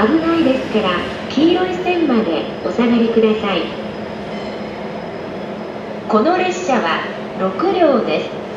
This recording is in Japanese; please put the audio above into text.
危ないですから黄色い線までお下がりください。この列車は6両です。